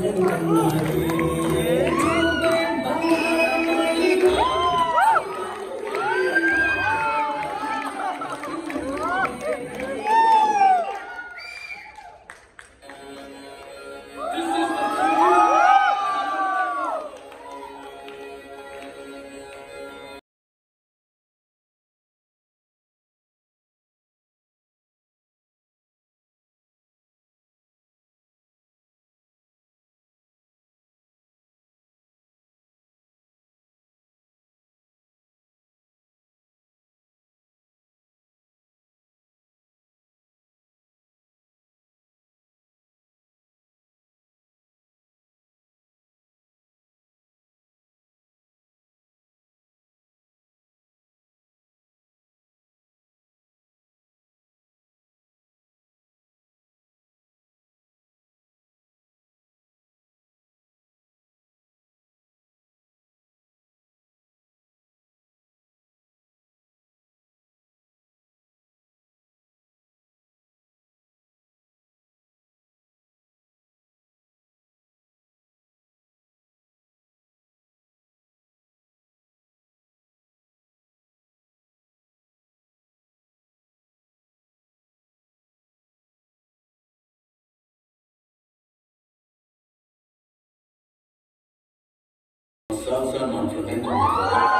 天南地双色盲就很懂得